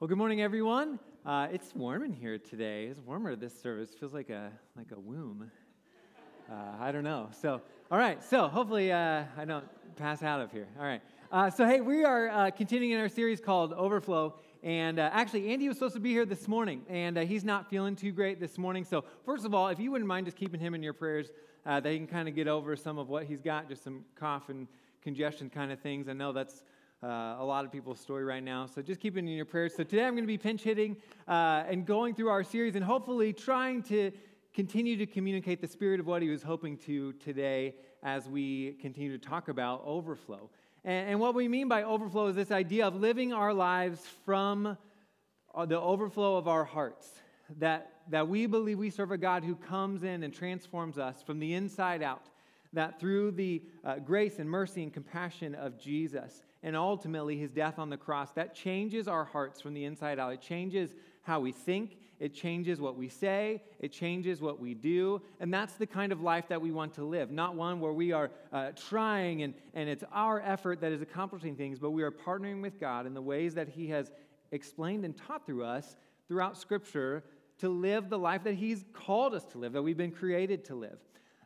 Well, good morning, everyone. Uh, it's warm in here today. It's warmer this service. Feels like a like a womb. Uh, I don't know. So, all right. So, hopefully, uh, I don't pass out of here. All right. Uh, so, hey, we are uh, continuing in our series called Overflow. And uh, actually, Andy was supposed to be here this morning, and he's not feeling too great this morning. So, first of all, if you wouldn't mind just keeping him in your prayers, that he can kind of get over some of what he's got, just some cough and congestion kind of things. I know that's uh, a lot of people's story right now. So just keep it in your prayers. So today I'm going to be pinch hitting uh, and going through our series and hopefully trying to continue to communicate the spirit of what he was hoping to today as we continue to talk about overflow. And, and what we mean by overflow is this idea of living our lives from uh, the overflow of our hearts. That, that we believe we serve a God who comes in and transforms us from the inside out. That through the uh, grace and mercy and compassion of Jesus, and ultimately his death on the cross, that changes our hearts from the inside out. It changes how we think, it changes what we say, it changes what we do. And that's the kind of life that we want to live. Not one where we are uh, trying and, and it's our effort that is accomplishing things, but we are partnering with God in the ways that he has explained and taught through us throughout Scripture to live the life that he's called us to live, that we've been created to live.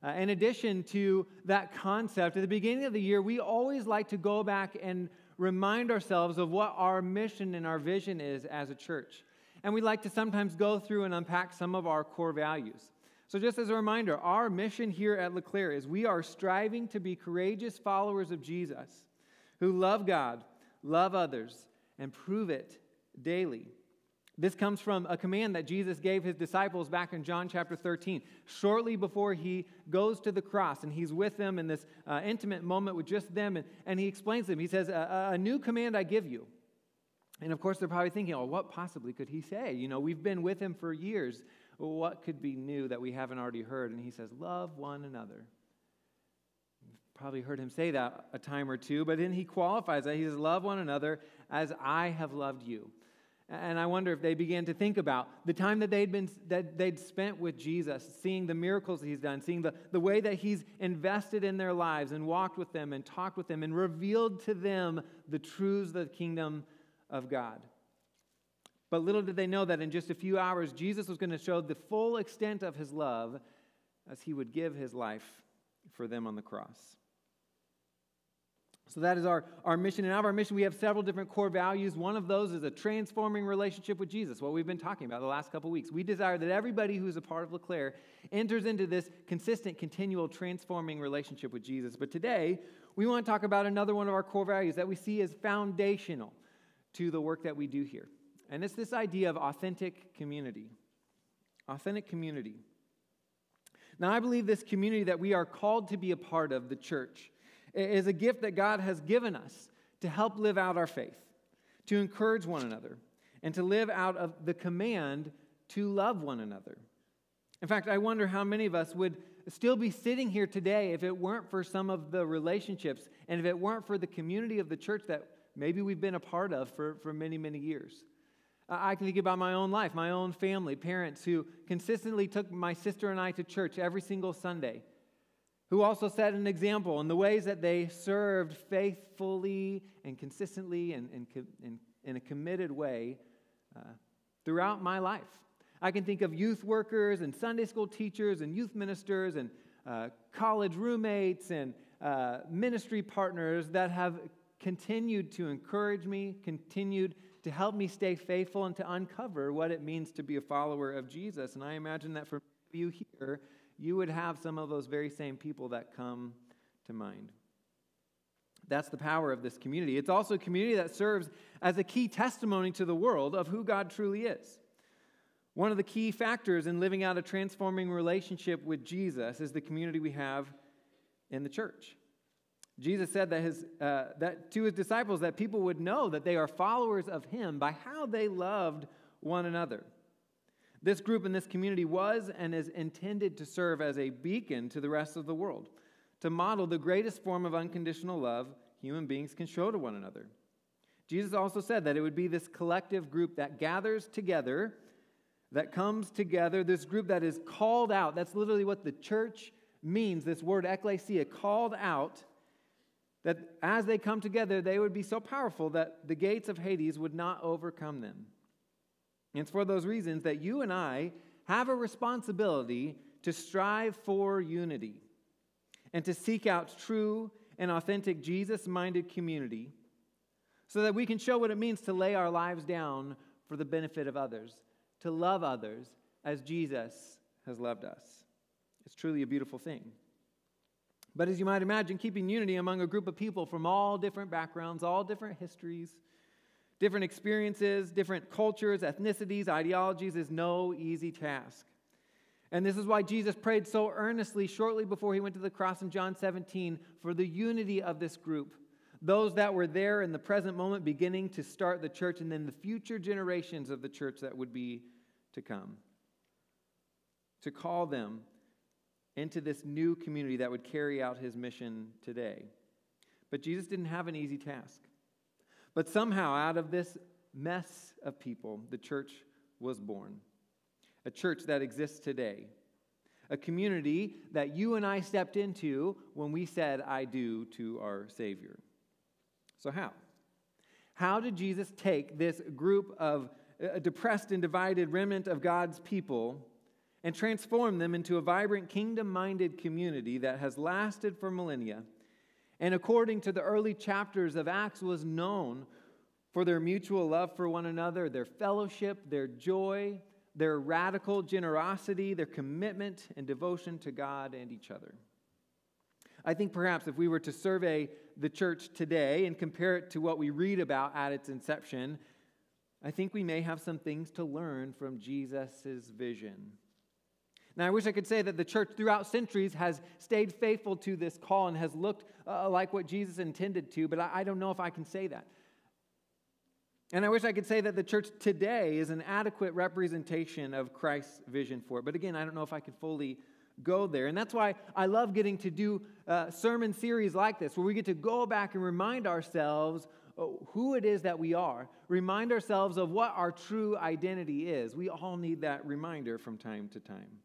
Uh, in addition to that concept, at the beginning of the year, we always like to go back and remind ourselves of what our mission and our vision is as a church. And we like to sometimes go through and unpack some of our core values. So, just as a reminder, our mission here at LeClaire is we are striving to be courageous followers of Jesus who love God, love others, and prove it daily. This comes from a command that Jesus gave his disciples back in John chapter 13, shortly before he goes to the cross. And he's with them in this uh, intimate moment with just them. And, and he explains to them, he says, a, a new command I give you. And of course, they're probably thinking, oh, what possibly could he say? You know, we've been with him for years. What could be new that we haven't already heard? And he says, love one another. You've probably heard him say that a time or two, but then he qualifies that. He says, love one another as I have loved you. And I wonder if they began to think about the time that they'd, been, that they'd spent with Jesus, seeing the miracles he's done, seeing the, the way that he's invested in their lives and walked with them and talked with them and revealed to them the truths of the kingdom of God. But little did they know that in just a few hours, Jesus was going to show the full extent of his love as he would give his life for them on the cross. So that is our, our mission. And out of our mission, we have several different core values. One of those is a transforming relationship with Jesus, what we've been talking about the last couple weeks. We desire that everybody who is a part of LeClaire enters into this consistent, continual, transforming relationship with Jesus. But today, we want to talk about another one of our core values that we see as foundational to the work that we do here. And it's this idea of authentic community. Authentic community. Now, I believe this community that we are called to be a part of, the church, is a gift that God has given us to help live out our faith, to encourage one another, and to live out of the command to love one another. In fact, I wonder how many of us would still be sitting here today if it weren't for some of the relationships and if it weren't for the community of the church that maybe we've been a part of for, for many, many years. I can think about my own life, my own family, parents who consistently took my sister and I to church every single Sunday who also set an example in the ways that they served faithfully and consistently and, in a committed way uh, throughout my life. I can think of youth workers and Sunday school teachers and youth ministers and uh, college roommates and uh, ministry partners that have continued to encourage me, continued to help me stay faithful and to uncover what it means to be a follower of Jesus. And I imagine that for you here, you would have some of those very same people that come to mind. That's the power of this community. It's also a community that serves as a key testimony to the world of who God truly is. One of the key factors in living out a transforming relationship with Jesus is the community we have in the church. Jesus said that, his, uh, that to his disciples that people would know that they are followers of him by how they loved one another. This group and this community was and is intended to serve as a beacon to the rest of the world, to model the greatest form of unconditional love human beings can show to one another. Jesus also said that it would be this collective group that gathers together, that comes together, this group that is called out. That's literally what the church means, this word ecclesia, called out, that as they come together, they would be so powerful that the gates of Hades would not overcome them. And it's for those reasons that you and I have a responsibility to strive for unity and to seek out true and authentic Jesus minded community so that we can show what it means to lay our lives down for the benefit of others, to love others as Jesus has loved us. It's truly a beautiful thing. But as you might imagine, keeping unity among a group of people from all different backgrounds, all different histories, different experiences, different cultures, ethnicities, ideologies is no easy task. And this is why Jesus prayed so earnestly shortly before he went to the cross in John 17 for the unity of this group. Those that were there in the present moment beginning to start the church, and then the future generations of the church that would be to come. To call them into this new community that would carry out his mission today. But Jesus didn't have an easy task. But somehow, out of this mess of people, the church was born. A church that exists today. A community that you and I stepped into when we said, I do to our Savior. So, how? How did Jesus take this group of uh, depressed and divided remnant of God's people and transform them into a vibrant kingdom minded community that has lasted for millennia. And according to the early chapters of Acts, was known for their mutual love for one another, their fellowship, their joy, their radical generosity, their commitment and devotion to God and each other. I think perhaps if we were to survey the church today and compare it to what we read about at its inception, I think we may have some things to learn from Jesus' vision. Now, I wish I could say that the church throughout centuries has stayed faithful to this call and has looked uh, like what Jesus intended to, but I, I don't know if I can say that. And I wish I could say that the church today is an adequate representation of Christ's vision for it. But again, I don't know if I could fully go there. And that's why I love getting to do uh, sermon series like this, where we get to go back and remind ourselves uh, who it is that we are, remind ourselves of what our true identity is. We all need that reminder from time to time.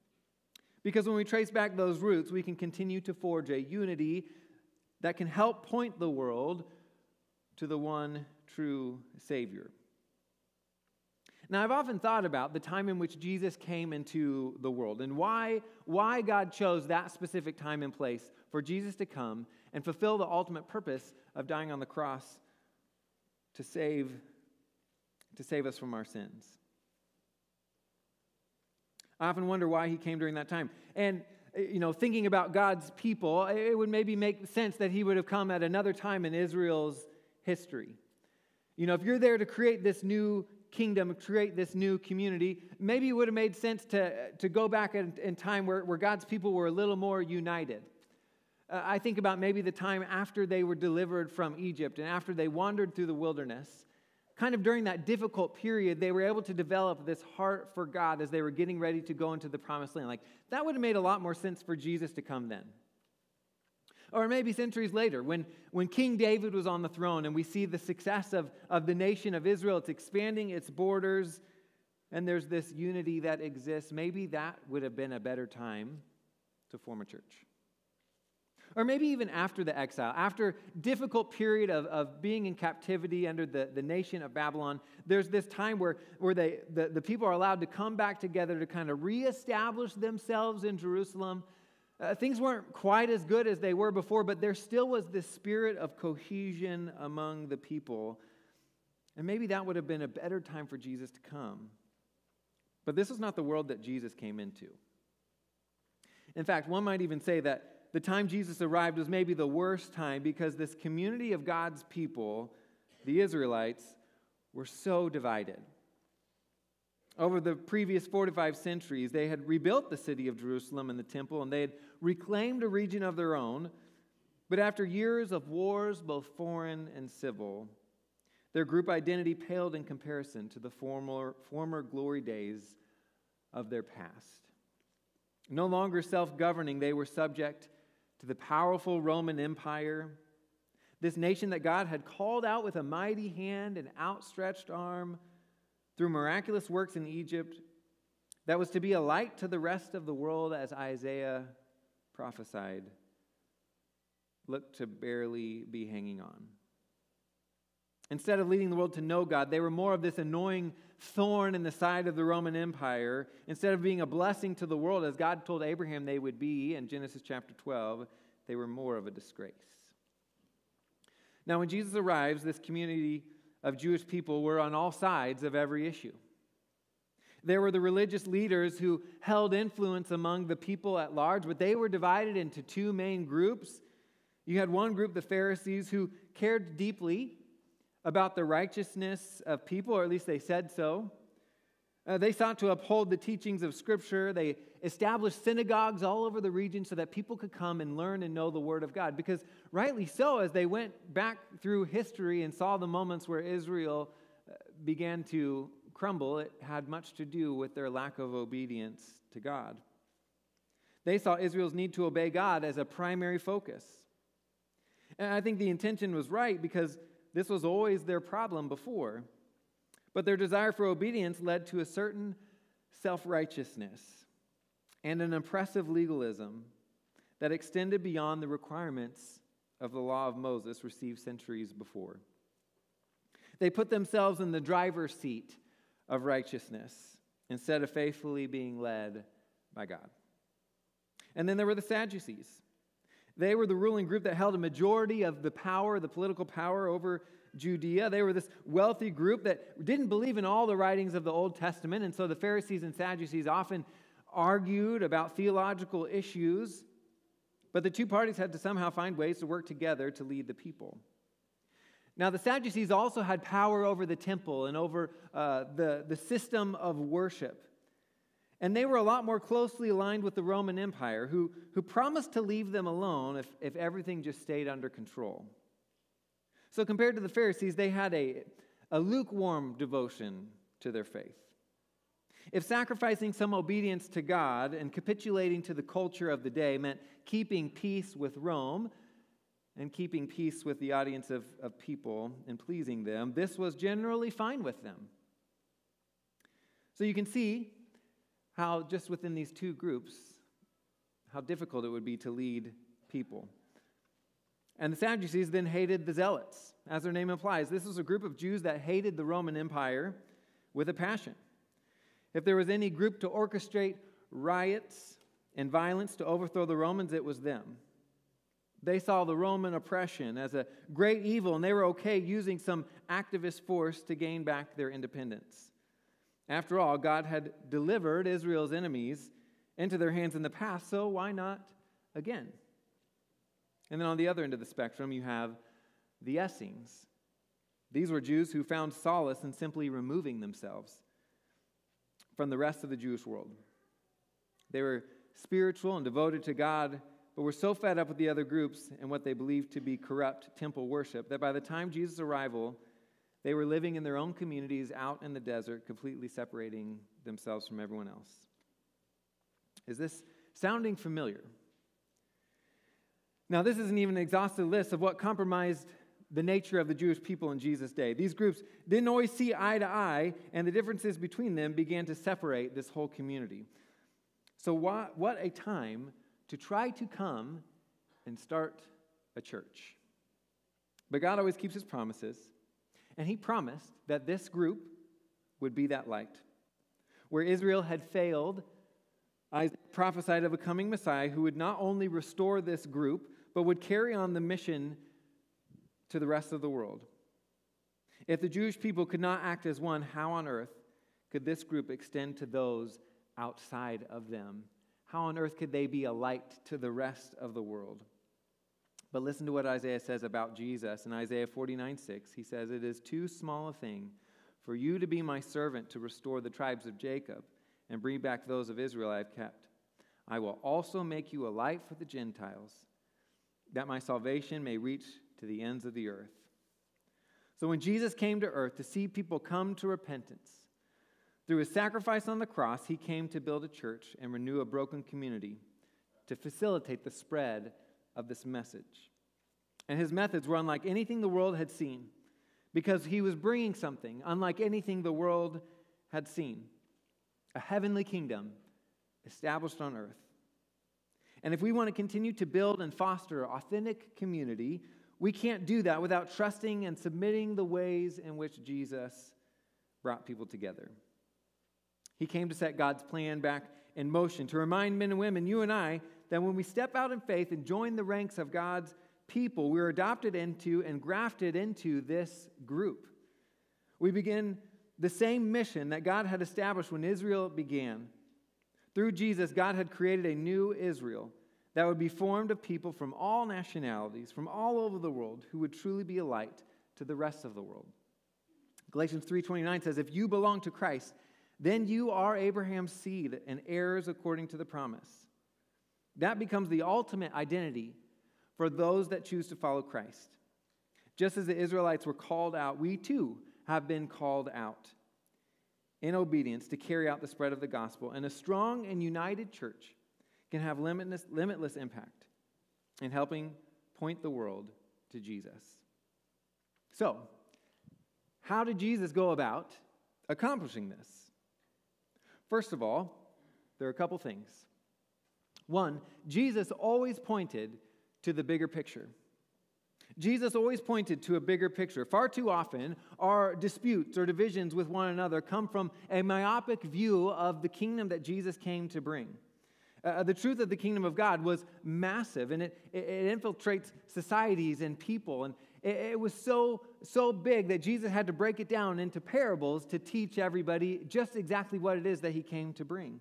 Because when we trace back those roots, we can continue to forge a unity that can help point the world to the one true Savior. Now, I've often thought about the time in which Jesus came into the world and why, why God chose that specific time and place for Jesus to come and fulfill the ultimate purpose of dying on the cross to save, to save us from our sins. I often wonder why he came during that time. And, eh, you know, thinking about God's people, it would maybe make sense that he would have come at another time in Israel's history. You know, if you're there to create this new kingdom, create this new community, maybe it would have made sense to, to go back in, in time where, where God's people were a little more united. Uh, I think about maybe the time after they were delivered from Egypt and after they wandered through the wilderness kind of during that difficult period, they were able to develop this heart for God as they were getting ready to go into the promised land. Like, that would have made a lot more sense for Jesus to come then. Or maybe centuries later, when, when King David was on the throne and we see the success of, of the nation of Israel, it's expanding its borders, and there's this unity that exists. Maybe that would have been a better time to form a church. Or maybe even after the exile, after difficult period of, of being in captivity under the, the nation of Babylon, there's this time where, where they, the, the people are allowed to come back together to kind of reestablish themselves in Jerusalem. Uh, things weren't quite as good as they were before, but there still was this spirit of cohesion among the people. And maybe that would have been a better time for Jesus to come. But this is not the world that Jesus came into. In fact, one might even say that the time Jesus arrived was maybe the worst time because this community of God's people, the Israelites, were so divided. Over the previous four to five centuries, they had rebuilt the city of Jerusalem and the temple, and they had reclaimed a region of their own. But after years of wars, both foreign and civil, their group identity paled in comparison to the former, former glory days of their past. No longer self governing, they were subject to the powerful Roman Empire, this nation that God had called out with a mighty hand and outstretched arm through miraculous works in Egypt, that was to be a light to the rest of the world as Isaiah prophesied, looked to barely be hanging on. Instead of leading the world to know God, they were more of this annoying thorn in the side of the Roman Empire. Instead of being a blessing to the world, as God told Abraham they would be in Genesis chapter 12, they were more of a disgrace. Now, when Jesus arrives, this community of Jewish people were on all sides of every issue. There were the religious leaders who held influence among the people at large, but they were divided into two main groups. You had one group, the Pharisees, who cared deeply about the righteousness of people, or at least they said so. Uh, they sought to uphold the teachings of Scripture. They established synagogues all over the region so that people could come and learn and know the Word of God. Because, rightly so, as they went back through history and saw the moments where Israel uh, began to crumble, it had much to do with their lack of obedience to God. They saw Israel's need to obey God as a primary focus. And I think the intention was right because this was always their problem before. But their desire for obedience led to a certain self righteousness and an oppressive legalism that extended beyond the requirements of the law of Moses received centuries before. They put themselves in the driver's seat of righteousness instead of faithfully being led by God. And then there were the Sadducees. They were the ruling group that held a majority of the power, the political power over Judea. They were this wealthy group that didn't believe in all the writings of the Old Testament, and so the Pharisees and Sadducees often argued about theological issues, but the two parties had to somehow find ways to work together to lead the people. Now, the Sadducees also had power over the temple and over uh, the, the system of worship. And they were a lot more closely aligned with the Roman Empire, who, who promised to leave them alone if, if everything just stayed under control. So, compared to the Pharisees, they had a, a lukewarm devotion to their faith. If sacrificing some obedience to God and capitulating to the culture of the day meant keeping peace with Rome, and keeping peace with the audience of, of people and pleasing them, this was generally fine with them. So you can see how, just within these two groups, how difficult it would be to lead people. And the Sadducees then hated the Zealots, as their name implies. This was a group of Jews that hated the Roman Empire with a passion. If there was any group to orchestrate riots and violence to overthrow the Romans, it was them. They saw the Roman oppression as a great evil, and they were okay using some activist force to gain back their independence. After all, God had delivered Israel's enemies into their hands in the past, so why not again? And then on the other end of the spectrum, you have the Essenes. These were Jews who found solace in simply removing themselves from the rest of the Jewish world. They were spiritual and devoted to God but were so fed up with the other groups and what they believed to be corrupt temple worship that by the time Jesus' arrival, they were living in their own communities out in the desert, completely separating themselves from everyone else. Is this sounding familiar? Now, this isn't even an exhaustive list of what compromised the nature of the Jewish people in Jesus' day. These groups didn't always see eye to eye, and the differences between them began to separate this whole community. So, what, what a time to try to come and start a church. But God always keeps his promises, and he promised that this group would be that light. Where Israel had failed, Isaiah prophesied of a coming Messiah who would not only restore this group, but would carry on the mission to the rest of the world. If the Jewish people could not act as one, how on earth could this group extend to those outside of them how on earth could they be a light to the rest of the world? But listen to what Isaiah says about Jesus in Isaiah 49 6. He says, It is too small a thing for you to be my servant to restore the tribes of Jacob and bring back those of Israel I have kept. I will also make you a light for the Gentiles, that my salvation may reach to the ends of the earth. So when Jesus came to earth to see people come to repentance, through his sacrifice on the cross, he came to build a church and renew a broken community to facilitate the spread of this message. And his methods were unlike anything the world had seen because he was bringing something unlike anything the world had seen a heavenly kingdom established on earth. And if we want to continue to build and foster authentic community, we can't do that without trusting and submitting the ways in which Jesus brought people together. He came to set God's plan back in motion, to remind men and women, you and I, that when we step out in faith and join the ranks of God's people, we're adopted into and grafted into this group. We begin the same mission that God had established when Israel began. Through Jesus, God had created a new Israel that would be formed of people from all nationalities, from all over the world, who would truly be a light to the rest of the world. Galatians 3:29 says, "If you belong to Christ, then you are Abraham's seed and heirs according to the promise." That becomes the ultimate identity for those that choose to follow Christ. Just as the Israelites were called out, we too have been called out in obedience to carry out the spread of the gospel. And a strong and united church can have limitless, limitless impact in helping point the world to Jesus. So, how did Jesus go about accomplishing this? First of all, there are a couple things. One, Jesus always pointed to the bigger picture. Jesus always pointed to a bigger picture. Far too often, our disputes or divisions with one another come from a myopic view of the kingdom that Jesus came to bring. Uh, the truth of the kingdom of God was massive, and it, it, it infiltrates societies and people. And it, it was so, so big that Jesus had to break it down into parables to teach everybody just exactly what it is that he came to bring.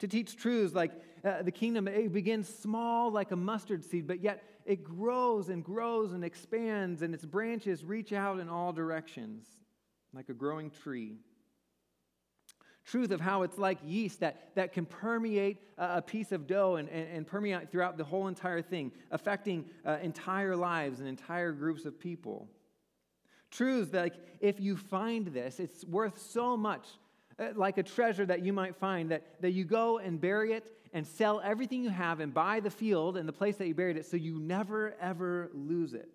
To teach truths like uh, the kingdom, it begins small like a mustard seed, but yet it grows and grows and expands, and its branches reach out in all directions like a growing tree truth of how it's like yeast that, that can permeate a, piece of dough and, and, and, permeate throughout the whole entire thing, affecting uh, entire lives and entire groups of people. Truths that, like, if you find this, it's worth so much, Uh, like a treasure that you might find, that, that you go and bury it and sell everything you have and buy the field and the place that you buried it so you never, ever lose it.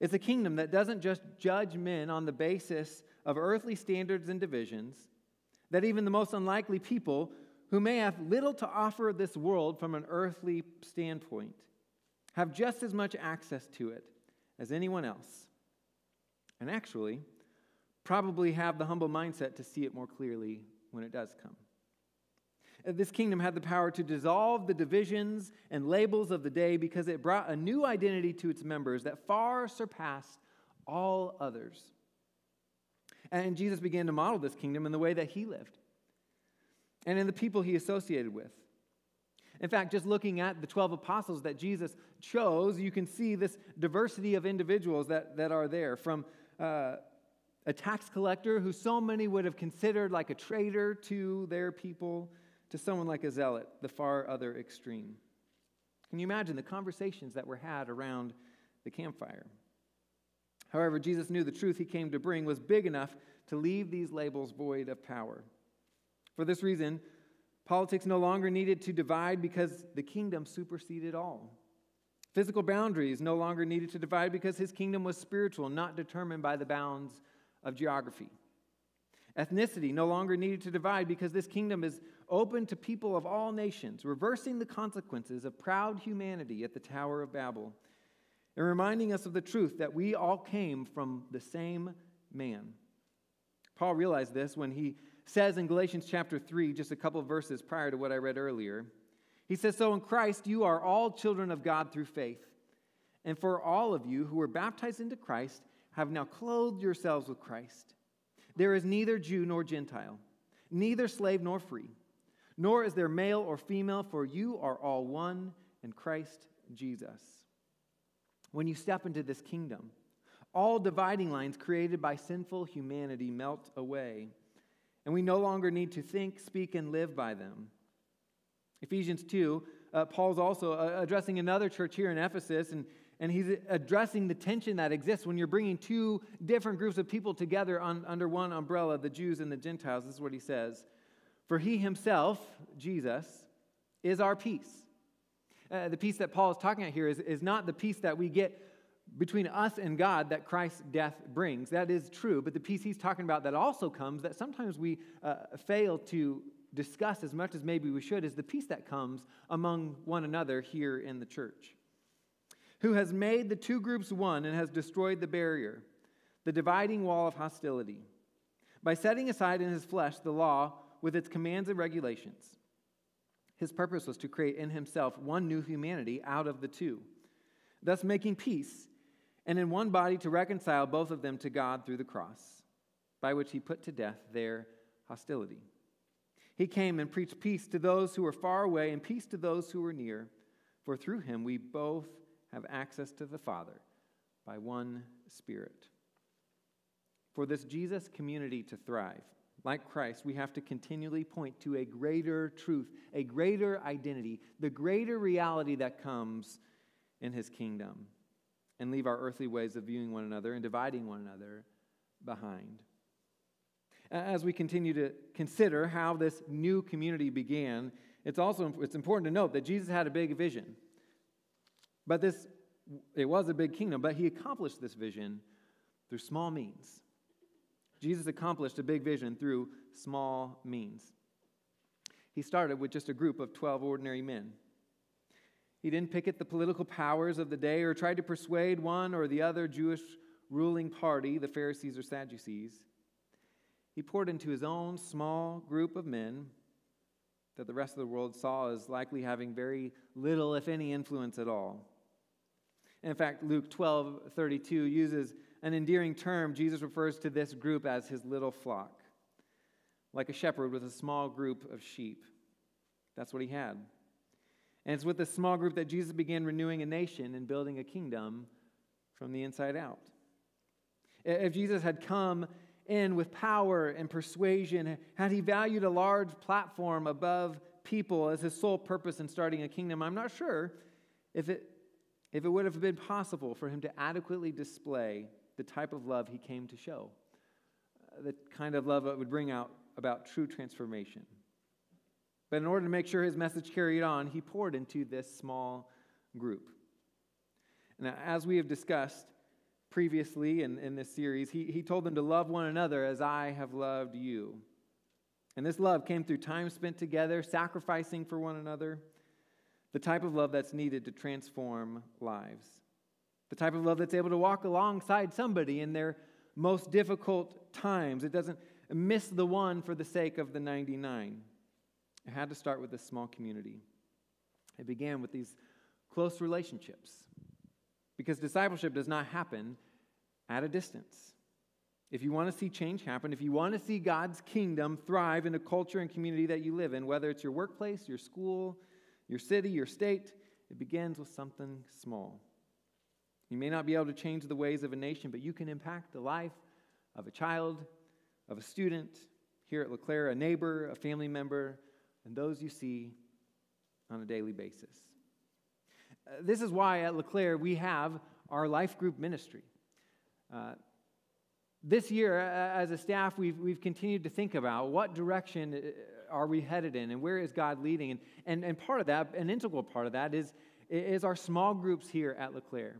It's a kingdom that doesn't just judge men on the basis of earthly standards and divisions that even the most unlikely people who may have little to offer this world from an earthly standpoint have just as much access to it as anyone else. And actually, probably have the humble mindset to see it more clearly when it does come. Uh, this kingdom had the power to dissolve the divisions and labels of the day because it brought a new identity to its members that far surpassed all others. And Jesus began to model this kingdom in the way that he lived and in the people he associated with. In fact, just looking at the 12 apostles that Jesus chose, you can see this diversity of individuals that, that are there from uh, a tax collector who so many would have considered like a traitor to their people to someone like a zealot, the far other extreme. Can you imagine the conversations that were had around the campfire? However, Jesus knew the truth he came to bring was big enough to leave these labels void of power. For this reason, politics no longer needed to divide because the kingdom superseded all. Physical boundaries no longer needed to divide because his kingdom was spiritual, not determined by the bounds of geography. Ethnicity no longer needed to divide because this kingdom is open to people of all nations, reversing the consequences of proud humanity at the Tower of Babel and reminding us of the truth that we all came from the same man. Paul realized this when he says in Galatians chapter 3, just a couple verses prior to what I read earlier. He says, So in Christ you are all children of God through faith. And for all of you who were baptized into Christ have now clothed yourselves with Christ. There is neither Jew nor Gentile, neither slave nor free, nor is there male or female, for you are all one in Christ Jesus when you step into this kingdom. All dividing lines created by sinful humanity melt away, and we no longer need to think, speak, and live by them. Ephesians 2, uh, Paul's also uh, addressing another church here in Ephesus, and, and he's addressing the tension that exists when you're bringing two different groups of people together on, under one umbrella, the Jews and the Gentiles. This is what he says For he himself, Jesus, is our peace uh, the peace that Paul is talking about here is, is not the peace that we get between us and God that Christ's death brings. That is true, but the peace he's talking about that also comes that sometimes we uh, fail to discuss as much as maybe we should is the peace that comes among one another here in the church. Who has made the two groups one and has destroyed the barrier, the dividing wall of hostility, by setting aside in his flesh the law with its commands and regulations. His purpose was to create in himself one new humanity out of the two, thus making peace, and in one body to reconcile both of them to God through the cross, by which he put to death their hostility. He came and preached peace to those who were far away and peace to those who were near, for through him we both have access to the Father by one Spirit. For this Jesus community to thrive, like Christ, we have to continually point to a greater truth, a greater identity, the greater reality that comes in his kingdom, and leave our earthly ways of viewing one another and dividing one another behind. As we continue to consider how this new community began, it's also it's important to note that Jesus had a big vision. But this it was a big kingdom, but he accomplished this vision through small means. Jesus accomplished a big vision through small means. He started with just a group of 12 ordinary men. He didn't picket the political powers of the day or try to persuade one or the other Jewish ruling party, the Pharisees or Sadducees. He poured into his own small group of men that the rest of the world saw as likely having very little, if any, influence at all. In fact, Luke 12 32 uses an endearing term. Jesus refers to this group as his little flock, like a shepherd with a small group of sheep. That's what he had. And it's with this small group that Jesus began renewing a nation and building a kingdom from the inside out. If Jesus had come in with power and persuasion, had he valued a large platform above people as his sole purpose in starting a kingdom, I'm not sure if it if it would have been possible for him to adequately display the type of love he came to show, uh, the kind of love that would bring out about true transformation. But in order to make sure his message carried on, he poured into this small group. Now, as we have discussed previously in, in this series, he, he told them to love one another as I have loved you. And this love came through time spent together, sacrificing for one another the type of love that's needed to transform lives, the type of love that's able to walk alongside somebody in their most difficult times. It doesn't miss the one for the sake of the 99. It had to start with a small community. It began with these close relationships because discipleship does not happen at a distance. If you want to see change happen, if you want to see God's kingdom thrive in a culture and community that you live in, whether it's your workplace, your school, your city, your state, it begins with something small. You may not be able to change the ways of a nation, but you can impact the life of a child, of a student here at LeClaire, a neighbor, a family member, and those you see on a daily basis. Uh, this is why at LeClaire we have our life group ministry. Uh, this year, as a staff, we've, we've continued to think about what direction uh, are we headed in and where is God leading? And, and, and part of that, an integral part of that, is, is our small groups here at LeClaire.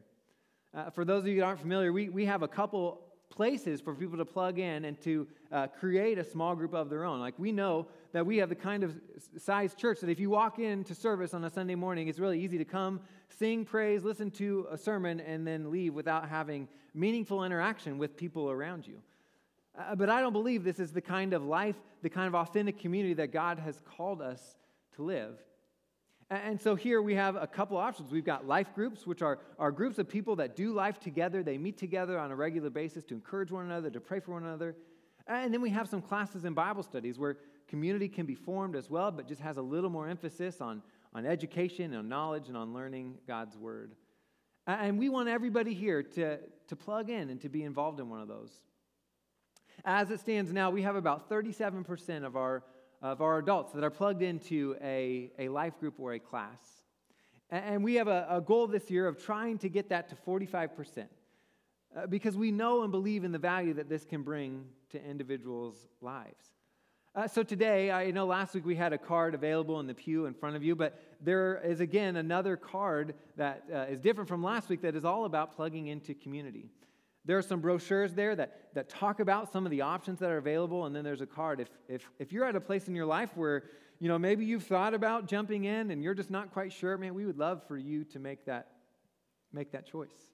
Uh, for those of you that aren't familiar, we, we have a couple places for people to plug in and to uh, create a small group of their own. Like we know that we have the kind of size church that if you walk into service on a Sunday morning, it's really easy to come, sing praise, listen to a sermon, and then leave without having meaningful interaction with people around you. Uh, but I don't believe this is the kind of life, the kind of authentic community that God has called us to live. And so here we have a couple options. We've got life groups, which are, are groups of people that do life together. They meet together on a regular basis to encourage one another, to pray for one another. And then we have some classes and Bible studies where community can be formed as well, but just has a little more emphasis on, on education, on knowledge, and on learning God's word. And we want everybody here to, to plug in and to be involved in one of those. As it stands now, we have about 37% of our, of our adults that are plugged into a, a life group or a class. And we have a, a goal this year of trying to get that to 45%. Uh, because we know and believe in the value that this can bring to individuals' lives. Uh, so today, I know last week we had a card available in the pew in front of you, but there is again another card that uh, is different from last week that is all about plugging into community. There are some brochures there that, that talk about some of the options that are available, and then there's a card. If, if, if you're at a place in your life where, you know, maybe you've thought about jumping in and you're just not quite sure, man, we would love for you to make that make that choice.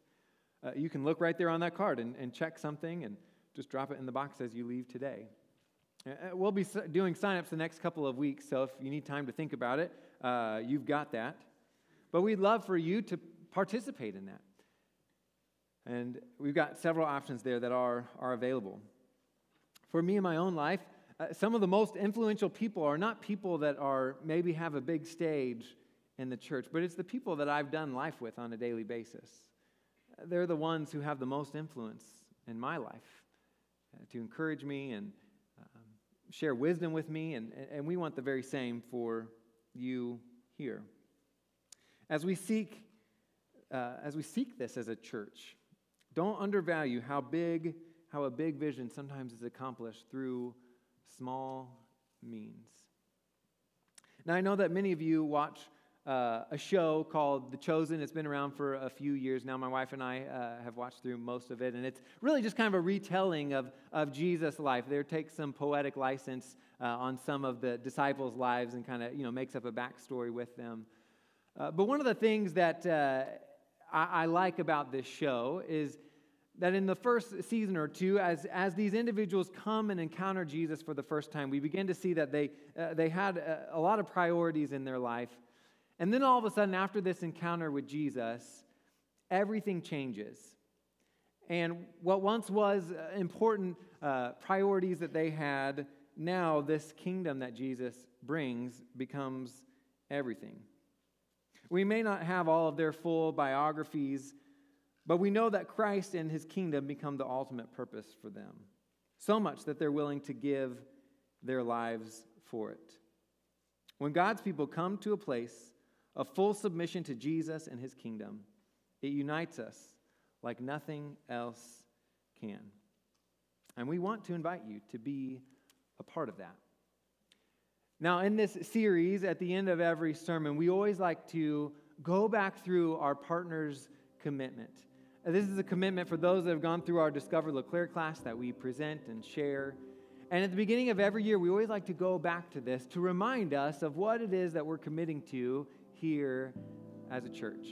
Uh, you can look right there on that card and, and check something and just drop it in the box as you leave today. Uh, uh we'll be doing signups the next couple of weeks, so if you need time to think about it, uh, you've got that. But we'd love for you to participate in that. And we've got several options there that are, are available. For me in my own life, uh, some of the most influential people are not people that are maybe have a big stage in the church, but it's the people that I've done life with on a daily basis. They're the ones who have the most influence in my life uh, to encourage me and um, share wisdom with me, and, and we want the very same for you here. As we seek, uh, as we seek this as a church, don't undervalue how big, how a big vision sometimes is accomplished through small means. Now, I know that many of you watch uh, a show called The Chosen. It's been around for a few years now. My wife and I uh, have watched through most of it, and it's really just kind of a retelling of, of Jesus' life. There takes some poetic license uh, on some of the disciples' lives and kind of you know makes up a backstory with them. Uh, but one of the things that uh, I, I like about this show is that in the first season or two, as, as these individuals come and encounter Jesus for the first time, we begin to see that they, uh, they had a, a, lot of priorities in their life. And then all of a sudden, after this encounter with Jesus, everything changes. And what once was uh, important uh, priorities that they had, now this kingdom that Jesus brings becomes everything. We may not have all of their full biographies, but we know that Christ and his kingdom become the ultimate purpose for them. So much that they're willing to give their lives for it. When God's people come to a place of full submission to Jesus and his kingdom, it unites us like nothing else can. And we want to invite you to be a part of that. Now, in this series, at the end of every sermon, we always like to go back through our partner's commitment. This is a commitment for those that have gone through our Discover LeClaire class that we present and share. And at the beginning of every year, we always like to go back to this to remind us of what it is that we're committing to here as a church.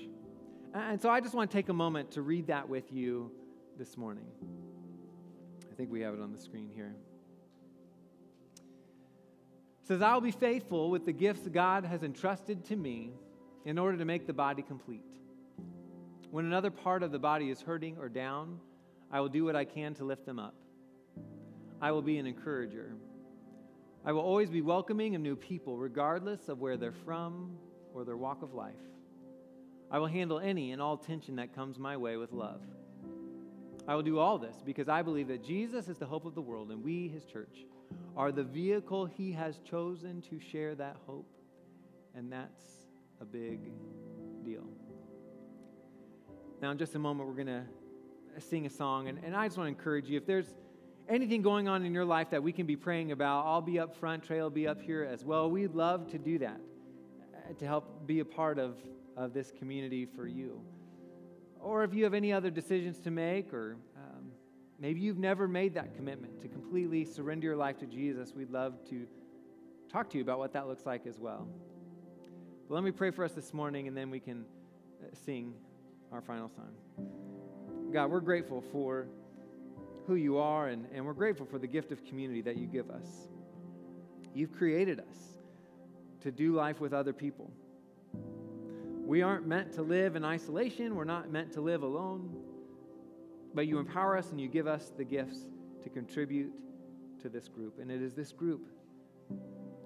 And so I just want to take a moment to read that with you this morning. I think we have it on the screen here. It says, I will be faithful with the gifts God has entrusted to me in order to make the body complete. When another part of the body is hurting or down, I will do what I can to lift them up. I will be an encourager. I will always be welcoming of new people, regardless of where they're from or their walk of life. I will handle any and all tension that comes my way with love. I will do all this because I believe that Jesus is the hope of the world, and we, his church, are the vehicle he has chosen to share that hope. And that's a big deal. Now, in just a moment, we're going to sing a song. And, and I just want to encourage you if there's anything going on in your life that we can be praying about, I'll be up front, Trey will be up here as well. We'd love to do that uh, to help be a part of, of this community for you. Or if you have any other decisions to make, or um, maybe you've never made that commitment to completely surrender your life to Jesus, we'd love to talk to you about what that looks like as well. But let me pray for us this morning, and then we can uh, sing our final song. God, we're grateful for who you are, and, and we're grateful for the gift of community that you give us. You've created us to do life with other people. We aren't meant to live in isolation, we're not meant to live alone, but you empower us and you give us the gifts to contribute to this group. And it is this group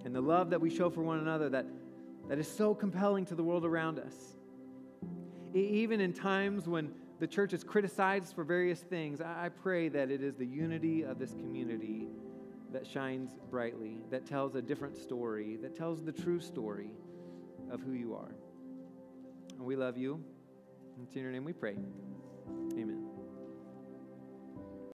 and the love that we show for one another that, that is so compelling to the world around us even in times when the church is criticized for various things, I pray that it is the unity of this community that shines brightly, that tells a different story, that tells the true story of who you are. And we love you. In your name we pray. Amen.